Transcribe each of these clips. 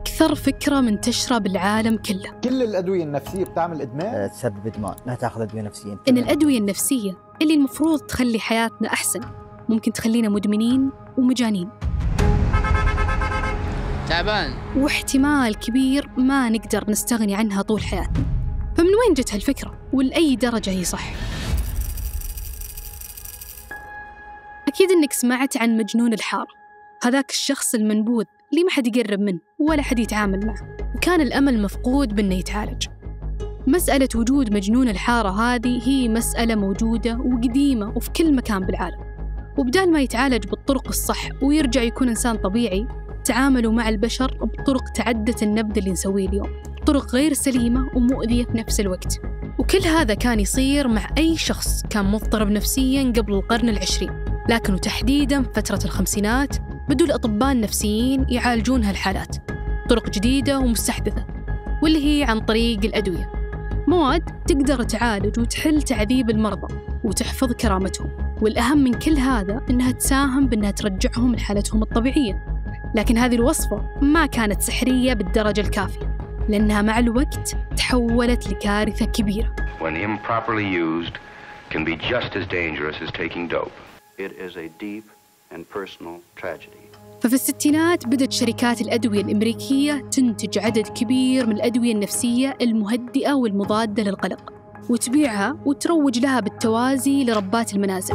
أكثر فكرة منتشرة بالعالم كله. كل الأدوية النفسية بتعمل إدمان؟ آه، تسبب إدمان. لا تأخذ أدوية نفسية. إن الأدوية النفسية اللي المفروض تخلي حياتنا أحسن ممكن تخلينا مدمنين ومجانين. تعبان. واحتمال كبير ما نقدر نستغني عنها طول حياتنا. فمن وين جت هالفكرة؟ ولأي درجة هي صح؟ أكيد إنك سمعت عن مجنون الحارة. هذاك الشخص المنبوذ اللي ما حد يقرب منه ولا حد يتعامل معه. وكان الأمل مفقود بأنه يتعالج. مسألة وجود مجنون الحارة هذه هي مسألة موجودة وقديمة وفي كل مكان بالعالم. وبدال ما يتعالج بالطرق الصح ويرجع يكون إنسان طبيعي تعاملوا مع البشر بطرق تعدت النبذ اللي نسويه اليوم. طرق غير سليمة ومؤذية في نفس الوقت. وكل هذا كان يصير مع أي شخص كان مضطرب نفسيا قبل القرن العشرين. لكن تحديدا في فترة الخمسينات بدوا الأطباء النفسيين يعالجون هالحالات طرق جديدة ومستحدثة واللي هي عن طريق الأدوية مواد تقدر تعالج وتحل تعذيب المرضى وتحفظ كرامتهم والأهم من كل هذا إنها تساهم بأنها ترجعهم لحالتهم الطبيعية لكن هذه الوصفة ما كانت سحرية بالدرجة الكافية لأنها مع الوقت تحولت لكارثة كبيرة when improperly used, can be just as dangerous as taking dope. It is a deep. ففي الستينات بدأت شركات الأدوية الأمريكية تنتج عدد كبير من الأدوية النفسية المهدئة والمضادة للقلق وتبيعها وتروج لها بالتوازي لربات المنازل.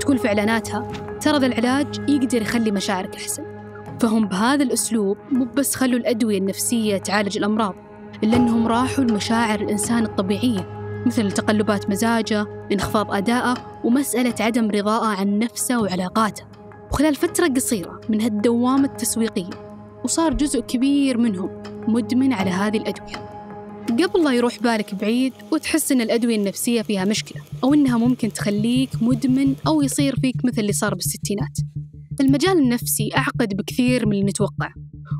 تقول في إعلاناتها ترى ذا العلاج يقدر يخلي مشاعرك أحسن. فهم بهذا الأسلوب مو بس خلوا الأدوية النفسية تعالج الأمراض إلا أنهم راحوا لمشاعر الإنسان الطبيعية مثل تقلبات مزاجه انخفاض أدائه ومسألة عدم رضائه عن نفسه وعلاقاته. وخلال فترة قصيرة من هالدوامة التسويقية وصار جزء كبير منهم مدمن على هذه الأدوية. قبل لا يروح بالك بعيد وتحس إن الأدوية النفسية فيها مشكلة أو إنها ممكن تخليك مدمن أو يصير فيك مثل اللي صار بالستينات. المجال النفسي أعقد بكثير من اللي نتوقع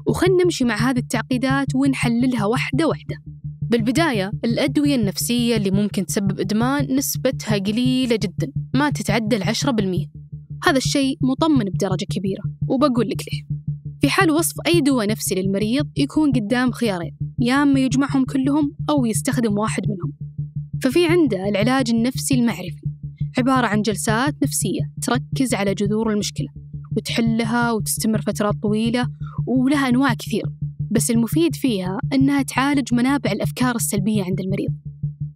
وخلنا نمشي مع هذه التعقيدات ونحللها واحدة واحدة. بالبداية الأدوية النفسية اللي ممكن تسبب إدمان نسبتها قليلة جدا ما تتعدى العشرة بالمية. هذا الشيء مطمن بدرجة كبيرة وبقول لك ليه. في حال وصف أي دواء نفسي للمريض يكون قدام خيارين يا أما يجمعهم كلهم أو يستخدم واحد منهم. ففي عنده العلاج النفسي المعرفي عبارة عن جلسات نفسية تركز على جذور المشكلة وتحلها وتستمر فترات طويلة ولها أنواع كثير. بس المفيد فيها أنها تعالج منابع الأفكار السلبية عند المريض.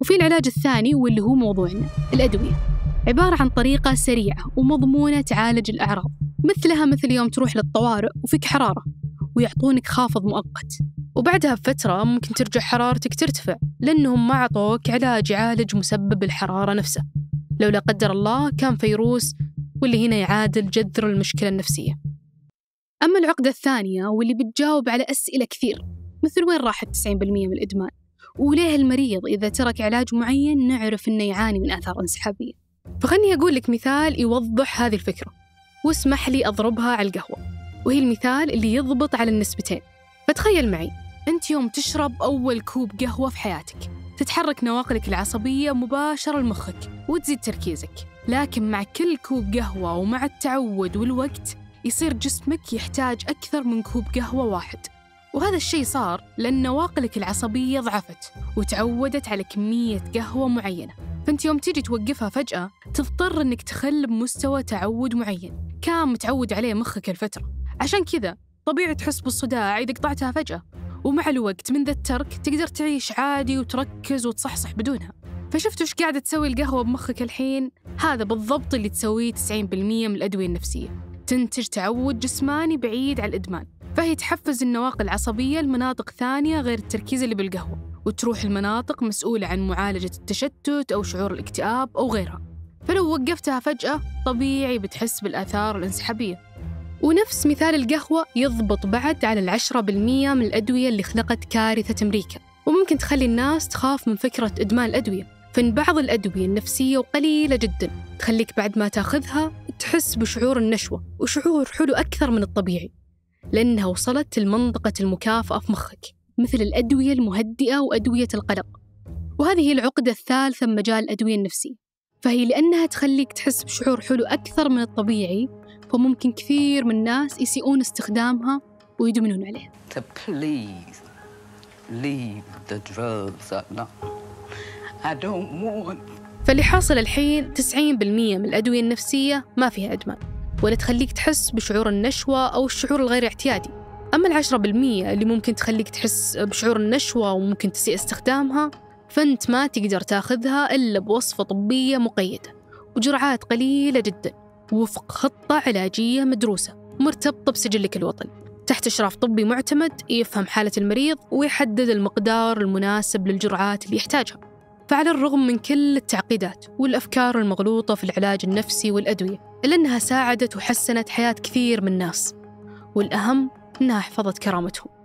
وفي العلاج الثاني واللي هو موضوعنا الأدوية. عبارة عن طريقة سريعة ومضمونة تعالج الأعراض. مثلها مثل يوم تروح للطوارئ وفيك حرارة ويعطونك خافض مؤقت. وبعدها بفترة ممكن ترجع حرارتك ترتفع لأنهم ما عطوك علاج يعالج مسبب الحرارة نفسه. لو لا قدر الله كان فيروس واللي هنا يعادل جذر المشكلة النفسية. أما العقدة الثانية واللي بتجاوب على أسئلة كثير مثل وين راحت 90% من الإدمان؟ وليه المريض إذا ترك علاج معين نعرف إنه يعاني من آثار انسحابية؟ فخلني أقول لك مثال يوضح هذه الفكرة. واسمح لي أضربها على القهوة. وهي المثال اللي يضبط على النسبتين. فتخيل معي أنت يوم تشرب أول كوب قهوة في حياتك. تتحرك نواقلك العصبية مباشرة لمخك وتزيد تركيزك. لكن مع كل كوب قهوة ومع التعود والوقت يصير جسمك يحتاج أكثر من كوب قهوة واحد. وهذا الشيء صار لأن نواقلك العصبية ضعفت وتعودت على كمية قهوة معينة. فأنت يوم تيجي توقفها فجأة تضطر أنك تخل بمستوى تعود معين. كان متعود عليه مخك الفترة. عشان كذا طبيعي تحس بالصداع إذا قطعتها فجأة. ومع الوقت من ذا الترك تقدر تعيش عادي وتركز وتصحصح بدونها. فشفت وش قاعدة تسوي القهوة بمخك الحين؟ هذا بالضبط اللي تسويه 90% من الأدوية النفسية. تنتج تعود جسماني بعيد عن الإدمان. فهي تحفز النواقل العصبية لمناطق ثانية غير التركيز اللي بالقهوة. وتروح المناطق مسؤولة عن معالجة التشتت أو شعور الاكتئاب أو غيرها. فلو وقفتها فجأة طبيعي بتحس بالآثار الانسحابية. ونفس مثال القهوة يضبط بعد على العشرة بالمية من الأدوية اللي خلقت كارثة أمريكا. وممكن تخلي الناس تخاف من فكرة إدمان الأدوية. فإن بعض الأدوية النفسية وقليلة جدا. تخليك بعد ما تاخذها تحس بشعور النشوة وشعور حلو أكثر من الطبيعي. لأنها وصلت لمنطقة المكافأة في مخك. مثل الأدوية المهدئة وأدوية القلق. وهذه هي العقدة الثالثة من مجال الأدوية النفسية. فهي لأنها تخليك تحس بشعور حلو أكثر من الطبيعي فممكن كثير من الناس يسيئون استخدامها ويدمنون عليه to please leave the drugs alone. I don't want. فاللي حاصل الحين 90% من الأدوية النفسية ما فيها إدمان ولا تخليك تحس بشعور النشوة أو الشعور الغير اعتيادي. أما العشرة بالمية اللي ممكن تخليك تحس بشعور النشوة وممكن تسيء استخدامها فأنت ما تقدر تاخذها إلا بوصفة طبية مقيدة وجرعات قليلة جدا وفق خطة علاجية مدروسة مرتبطة بسجلك الوطني. تحت إشراف طبي معتمد يفهم حالة المريض ويحدد المقدار المناسب للجرعات اللي يحتاجها. فعلى الرغم من كل التعقيدات والأفكار المغلوطة في العلاج النفسي والأدوية إلا أنها ساعدت وحسنت حياة كثير من الناس. والأهم أنها حفظت كرامتهم.